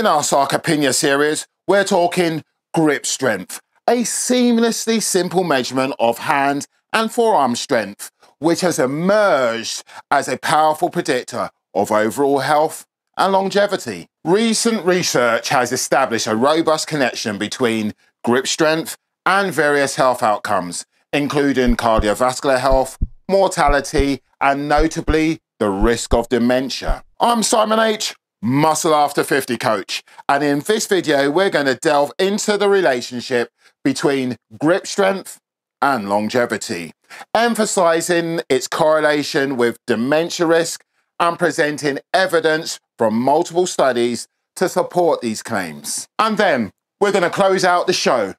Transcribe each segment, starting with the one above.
In our sarcopenia series, we're talking grip strength, a seamlessly simple measurement of hand and forearm strength, which has emerged as a powerful predictor of overall health and longevity. Recent research has established a robust connection between grip strength and various health outcomes, including cardiovascular health, mortality, and notably the risk of dementia. I'm Simon H., Muscle After 50 coach, and in this video, we're going to delve into the relationship between grip strength and longevity, emphasizing its correlation with dementia risk and presenting evidence from multiple studies to support these claims. And then we're going to close out the show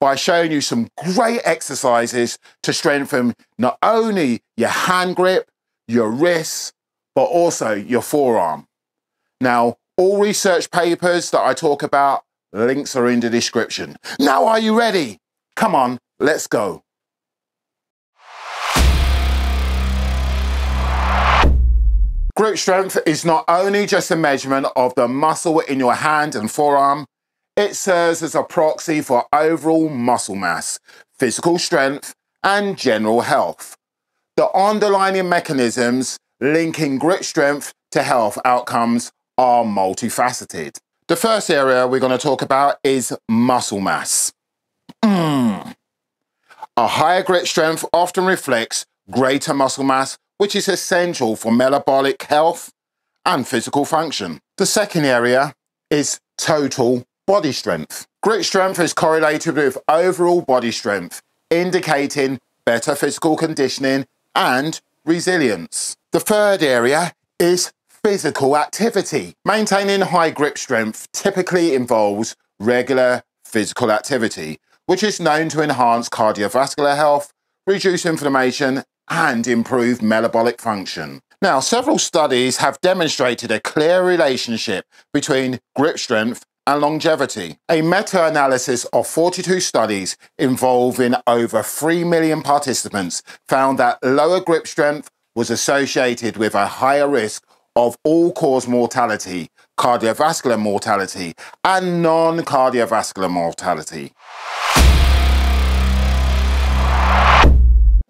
by showing you some great exercises to strengthen not only your hand grip, your wrists, but also your forearm. Now, all research papers that I talk about, links are in the description. Now, are you ready? Come on, let's go. Grip strength is not only just a measurement of the muscle in your hand and forearm, it serves as a proxy for overall muscle mass, physical strength, and general health. The underlying mechanisms linking grip strength to health outcomes are multifaceted. The first area we're going to talk about is muscle mass. Mm. A higher grip strength often reflects greater muscle mass which is essential for metabolic health and physical function. The second area is total body strength. Grip strength is correlated with overall body strength, indicating better physical conditioning and resilience. The third area is physical activity. Maintaining high grip strength typically involves regular physical activity, which is known to enhance cardiovascular health, reduce inflammation, and improve metabolic function. Now, several studies have demonstrated a clear relationship between grip strength and longevity. A meta-analysis of 42 studies involving over 3 million participants found that lower grip strength was associated with a higher risk of all-cause mortality, cardiovascular mortality, and non-cardiovascular mortality.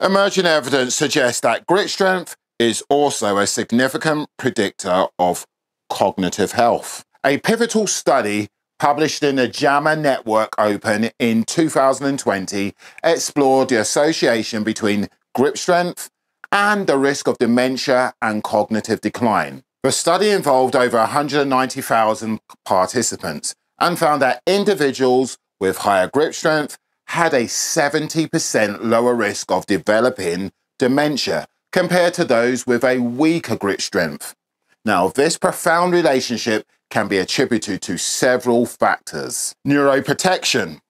Emerging evidence suggests that grip strength is also a significant predictor of cognitive health. A pivotal study published in the JAMA Network Open in 2020 explored the association between grip strength and the risk of dementia and cognitive decline. The study involved over 190,000 participants and found that individuals with higher grip strength had a 70% lower risk of developing dementia compared to those with a weaker grip strength. Now, this profound relationship can be attributed to several factors. Neuroprotection.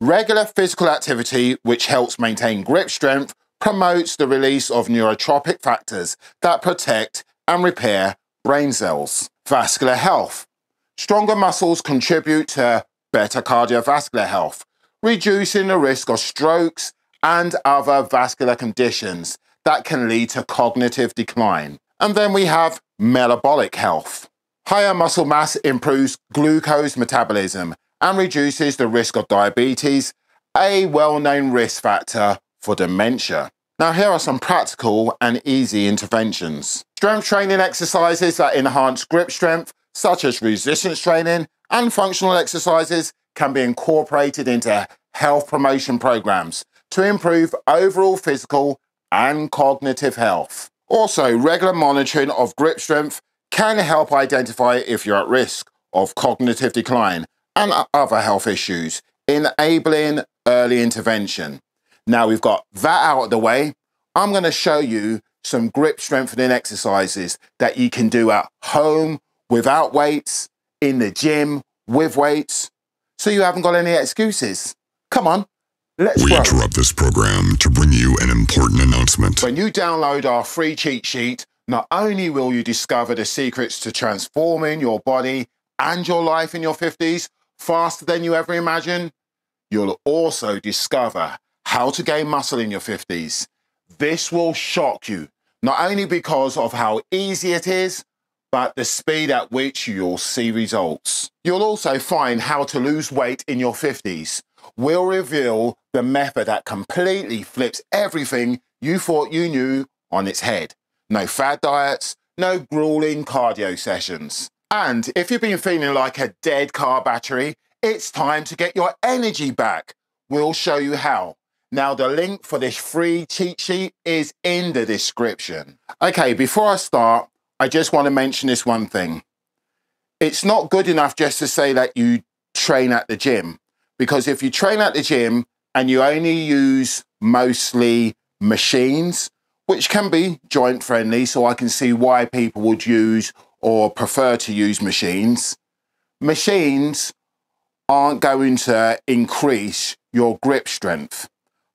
Regular physical activity, which helps maintain grip strength, promotes the release of neurotrophic factors that protect and repair brain cells. Vascular health. Stronger muscles contribute to better cardiovascular health, reducing the risk of strokes and other vascular conditions that can lead to cognitive decline. And then we have metabolic health. Higher muscle mass improves glucose metabolism and reduces the risk of diabetes, a well-known risk factor for dementia. Now here are some practical and easy interventions. Strength training exercises that enhance grip strength, such as resistance training and functional exercises can be incorporated into health promotion programs to improve overall physical and cognitive health. Also, regular monitoring of grip strength can help identify if you're at risk of cognitive decline and other health issues, enabling early intervention. Now we've got that out of the way, I'm going to show you some grip strengthening exercises that you can do at home without weights, in the gym with weights, so you haven't got any excuses. Come on, let's We roll. interrupt this program to bring you an important announcement. When you download our free cheat sheet, not only will you discover the secrets to transforming your body and your life in your 50s faster than you ever imagined, you'll also discover how to gain muscle in your 50s. This will shock you, not only because of how easy it is, but the speed at which you'll see results. You'll also find how to lose weight in your 50s. We'll reveal the method that completely flips everything you thought you knew on its head. No fad diets, no grueling cardio sessions. And if you've been feeling like a dead car battery, it's time to get your energy back. We'll show you how. Now, the link for this free cheat sheet is in the description. Okay, before I start, I just want to mention this one thing. It's not good enough just to say that you train at the gym, because if you train at the gym and you only use mostly machines, which can be joint friendly, so I can see why people would use or prefer to use machines, machines aren't going to increase your grip strength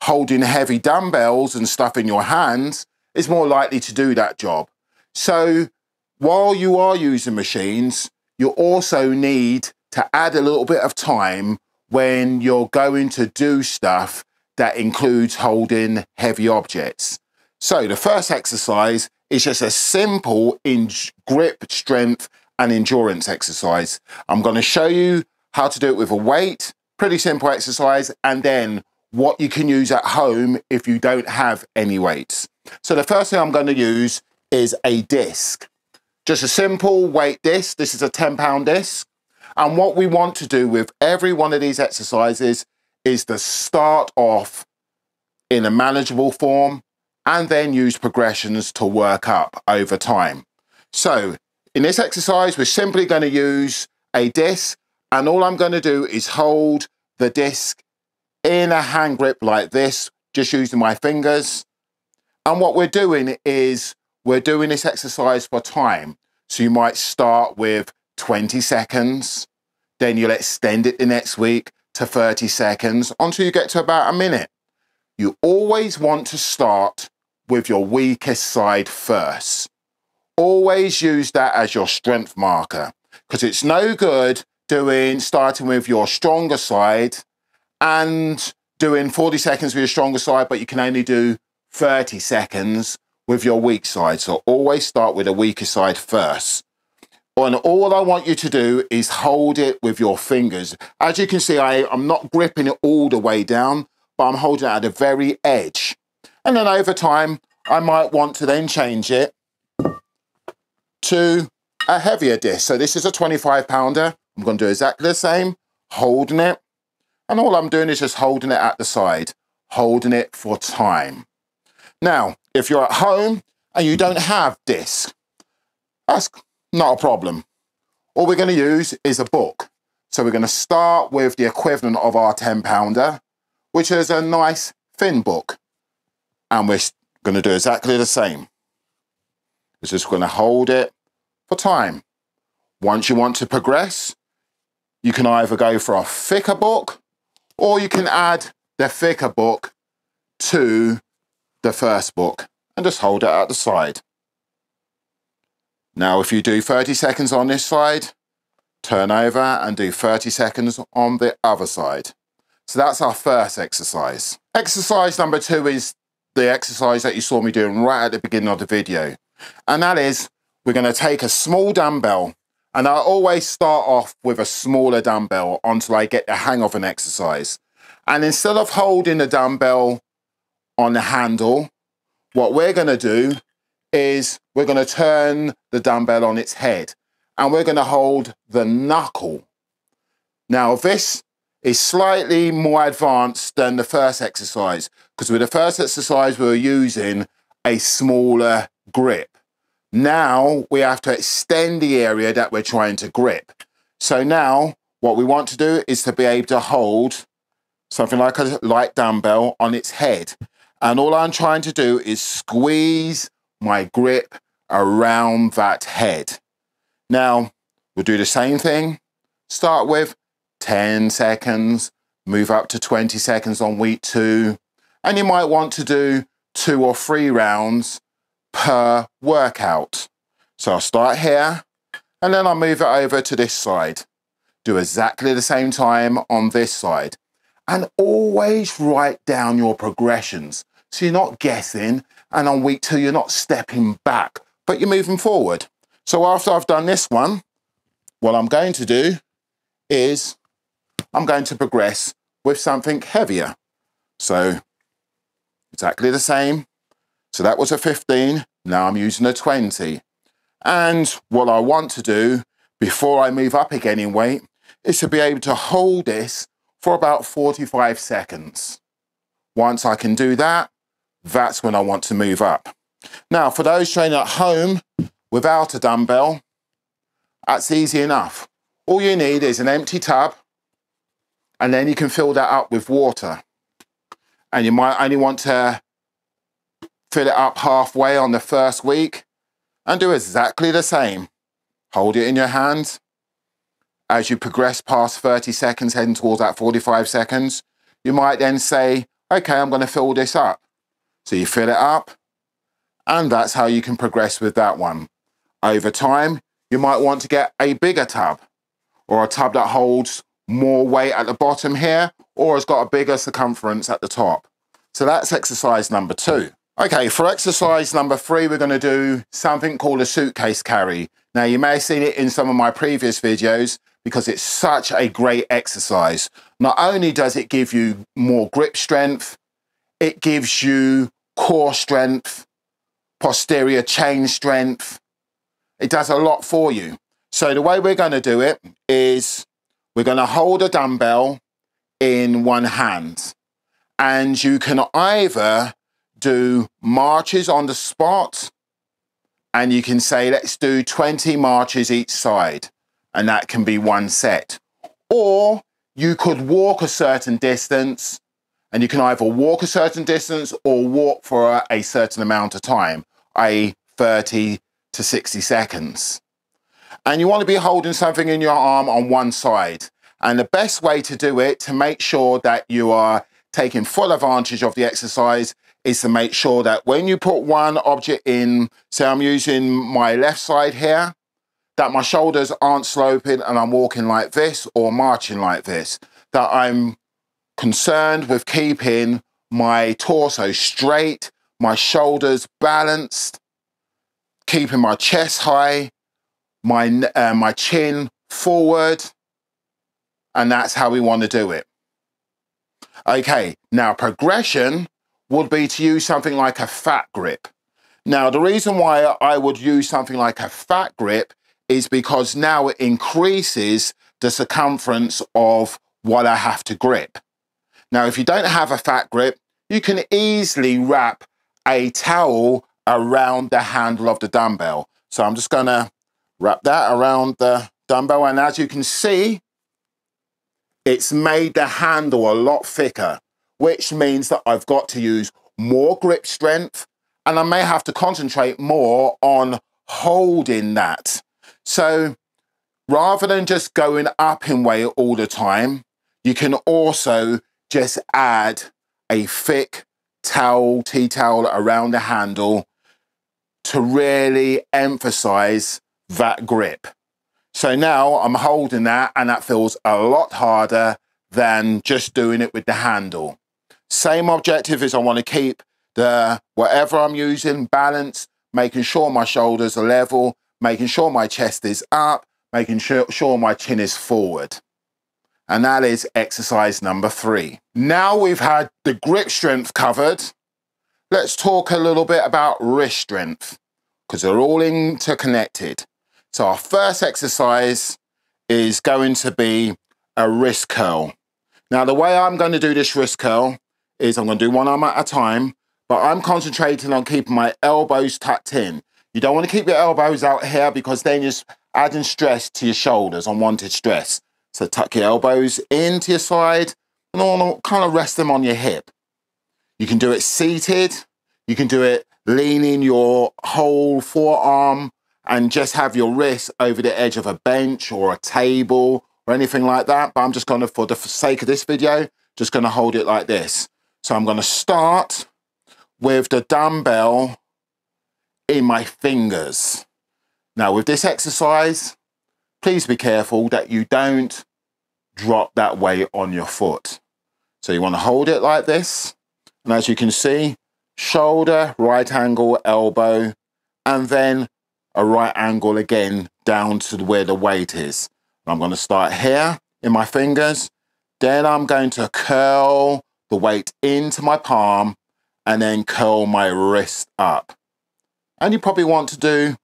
holding heavy dumbbells and stuff in your hands is more likely to do that job. So while you are using machines, you also need to add a little bit of time when you're going to do stuff that includes holding heavy objects. So the first exercise is just a simple grip strength and endurance exercise. I'm going to show you how to do it with a weight, pretty simple exercise, and then what you can use at home if you don't have any weights. So the first thing I'm going to use is a disc. Just a simple weight disc. This is a 10 pound disc. And what we want to do with every one of these exercises is to start off in a manageable form and then use progressions to work up over time. So in this exercise, we're simply going to use a disc and all I'm going to do is hold the disc in a hand grip like this, just using my fingers. And what we're doing is we're doing this exercise for time. So you might start with 20 seconds, then you'll extend it the next week to 30 seconds until you get to about a minute. You always want to start with your weakest side first. Always use that as your strength marker because it's no good doing starting with your stronger side and doing 40 seconds with your stronger side, but you can only do 30 seconds with your weak side. So always start with the weaker side first. And all I want you to do is hold it with your fingers. As you can see, I, I'm not gripping it all the way down, but I'm holding it at the very edge. And then over time, I might want to then change it to a heavier disc. So this is a 25 pounder. I'm going to do exactly the same, holding it and all I'm doing is just holding it at the side, holding it for time. Now, if you're at home and you don't have disc, that's not a problem. All we're going to use is a book. So we're going to start with the equivalent of our 10 pounder, which is a nice thin book. And we're going to do exactly the same. We're just going to hold it for time. Once you want to progress, you can either go for a thicker book or you can add the thicker book to the first book and just hold it at the side. Now, if you do 30 seconds on this side, turn over and do 30 seconds on the other side. So that's our first exercise. Exercise number two is the exercise that you saw me doing right at the beginning of the video. And that is, we're gonna take a small dumbbell and I always start off with a smaller dumbbell until I get the hang of an exercise. And instead of holding the dumbbell on the handle, what we're going to do is we're going to turn the dumbbell on its head and we're going to hold the knuckle. Now, this is slightly more advanced than the first exercise because with the first exercise, we were using a smaller grip. Now we have to extend the area that we're trying to grip. So now what we want to do is to be able to hold something like a light dumbbell on its head. And all I'm trying to do is squeeze my grip around that head. Now, we'll do the same thing. Start with 10 seconds, move up to 20 seconds on week two. And you might want to do two or three rounds per workout. So I'll start here and then I'll move it over to this side. Do exactly the same time on this side. And always write down your progressions. So you're not guessing and on week two, you're not stepping back, but you're moving forward. So after I've done this one, what I'm going to do is I'm going to progress with something heavier. So exactly the same. So that was a 15. Now I'm using a 20. And what I want to do before I move up again in weight is to be able to hold this for about 45 seconds. Once I can do that, that's when I want to move up. Now, for those training at home without a dumbbell, that's easy enough. All you need is an empty tub, and then you can fill that up with water. And you might only want to fill it up halfway on the first week and do exactly the same. Hold it in your hand. As you progress past 30 seconds, heading towards that 45 seconds, you might then say, okay, I'm going to fill this up. So you fill it up, and that's how you can progress with that one. Over time, you might want to get a bigger tub or a tub that holds more weight at the bottom here or has got a bigger circumference at the top. So that's exercise number two. Okay, for exercise number three, we're gonna do something called a suitcase carry. Now, you may have seen it in some of my previous videos because it's such a great exercise. Not only does it give you more grip strength, it gives you core strength, posterior chain strength. It does a lot for you. So the way we're gonna do it is we're gonna hold a dumbbell in one hand and you can either do marches on the spot and you can say, let's do 20 marches each side, and that can be one set. Or you could walk a certain distance, and you can either walk a certain distance or walk for a, certain amount of time, i.e., 30 to 60 seconds. And you want to be holding something in your arm on one side. And the best way to do it to make sure that you are taking full advantage of the exercise is to make sure that when you put one object in, say I'm using my left side here, that my shoulders aren't sloping and I'm walking like this or marching like this, that I'm concerned with keeping my torso straight, my shoulders balanced, keeping my chest high, my, uh, my chin forward, and that's how we want to do it. Okay, now progression would be to use something like a fat grip. Now, the reason why I would use something like a fat grip is because now it increases the circumference of what I have to grip. Now, if you don't have a fat grip, you can easily wrap a towel around the handle of the dumbbell. So I'm just gonna wrap that around the dumbbell. And as you can see, it's made the handle a lot thicker which means that I've got to use more grip strength and I may have to concentrate more on holding that. So rather than just going up in weight all the time, you can also just add a thick towel, tea towel around the handle to really emphasize that grip. So now I'm holding that and that feels a lot harder than just doing it with the handle. Same objective is I want to keep the whatever I'm using balanced, making sure my shoulders are level, making sure my chest is up, making sure, sure my chin is forward. And that is exercise number three. Now we've had the grip strength covered. Let's talk a little bit about wrist strength because they're all interconnected. So our first exercise is going to be a wrist curl. Now the way I'm going to do this wrist curl is I'm going to do one arm at a time, but I'm concentrating on keeping my elbows tucked in. You don't want to keep your elbows out here because then you're adding stress to your shoulders, unwanted stress. So tuck your elbows into your side and kind of rest them on your hip. You can do it seated. You can do it leaning your whole forearm and just have your wrist over the edge of a bench or a table or anything like that. But I'm just going to, for the sake of this video, just going to hold it like this. So I'm going to start with the dumbbell in my fingers. Now with this exercise, please be careful that you don't drop that weight on your foot. So you want to hold it like this. And as you can see, shoulder, right angle, elbow, and then a right angle again down to where the weight is. I'm going to start here in my fingers. Then I'm going to curl the weight into my palm and then curl my wrist up. And you probably want to do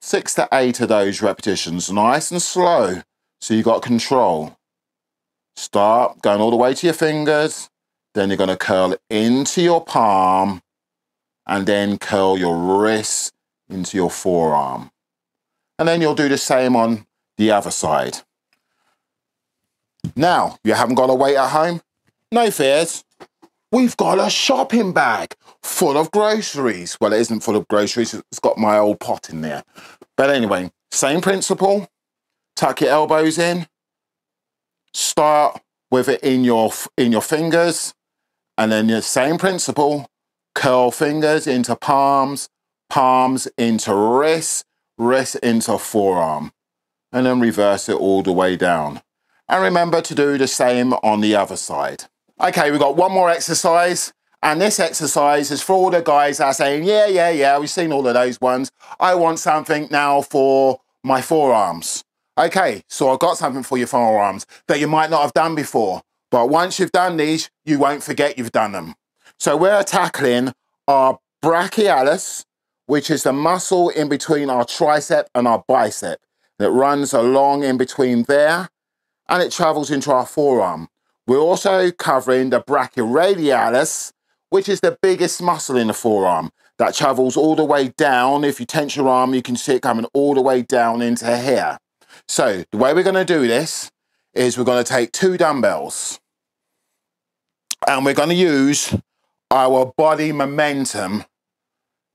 six to eight of those repetitions, nice and slow, so you got control. Start going all the way to your fingers, then you're going to curl into your palm, and then curl your wrist into your forearm. And then you'll do the same on the other side. Now, you haven't got a weight at home? No fears. We've got a shopping bag full of groceries. Well, it isn't full of groceries, it's got my old pot in there. But anyway, same principle. Tuck your elbows in. Start with it in your, in your fingers. And then the same principle. Curl fingers into palms, palms into wrists, wrists into forearm. And then reverse it all the way down. And remember to do the same on the other side. Okay, we've got one more exercise. And this exercise is for all the guys that are saying, yeah, yeah, yeah, we've seen all of those ones. I want something now for my forearms. Okay, so I've got something for your forearms that you might not have done before. But once you've done these, you won't forget you've done them. So we're tackling our brachialis, which is the muscle in between our tricep and our bicep. That runs along in between there and it travels into our forearm. We're also covering the brachioradialis, which is the biggest muscle in the forearm that travels all the way down. If you tense your arm, you can see it coming all the way down into here. So the way we're going to do this is we're going to take two dumbbells and we're going to use our body momentum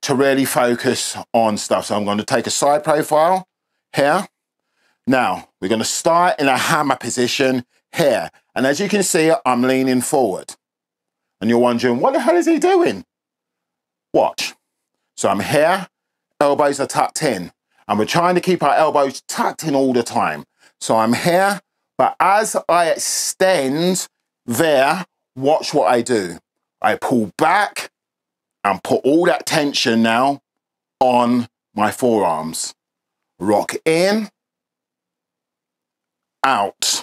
to really focus on stuff. So I'm going to take a side profile here. Now, we're going to start in a hammer position here. And as you can see, I'm leaning forward. And you're wondering, what the hell is he doing? Watch. So I'm here, elbows are tucked in. And we're trying to keep our elbows tucked in all the time. So I'm here, but as I extend there, watch what I do. I pull back and put all that tension now on my forearms. Rock in, out.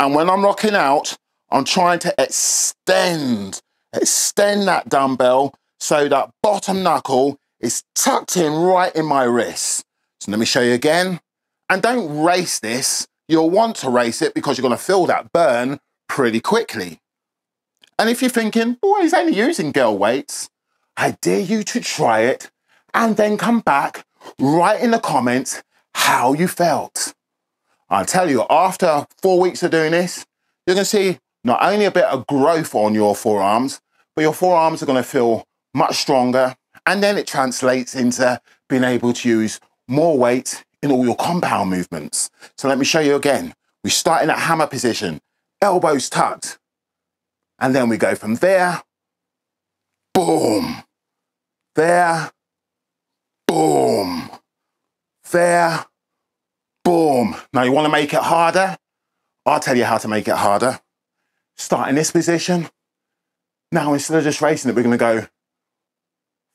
And when I'm rocking out, I'm trying to extend, extend that dumbbell so that bottom knuckle is tucked in right in my wrist. So let me show you again. And don't race this. You'll want to race it because you're going to feel that burn pretty quickly. And if you're thinking, boy, he's only using girl weights, I dare you to try it and then come back, write in the comments how you felt. I'll tell you, after four weeks of doing this, you're to see not only a bit of growth on your forearms, but your forearms are going to feel much stronger. And then it translates into being able to use more weight in all your compound movements. So let me show you again. We start in that hammer position, elbows tucked. And then we go from there, boom, there, boom, there, boom. Now you want to make it harder? I'll tell you how to make it harder. Start in this position. Now, instead of just racing it, we're going to go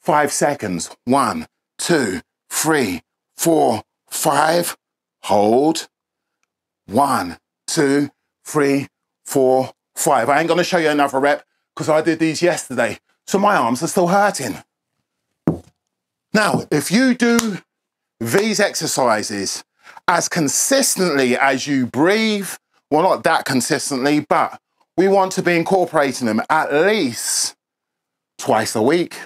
five seconds. One, two, three, four, five. Hold. One, two, three, four, five. I ain't going to show you another rep because I did these yesterday. So my arms are still hurting. Now, if you do these exercises as consistently as you breathe, well, not that consistently, but we want to be incorporating them at least twice a week.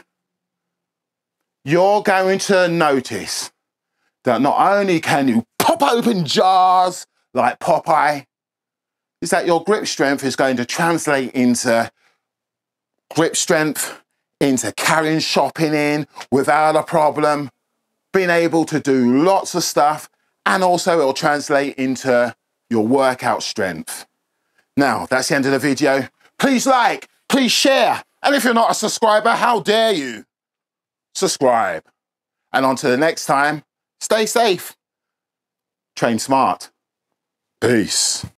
You're going to notice that not only can you pop open jars like Popeye, is that your grip strength is going to translate into grip strength, into carrying shopping in without a problem, being able to do lots of stuff, and also it'll translate into your workout strength. Now, that's the end of the video. Please like, please share, and if you're not a subscriber, how dare you? Subscribe. And until the next time, stay safe, train smart. Peace.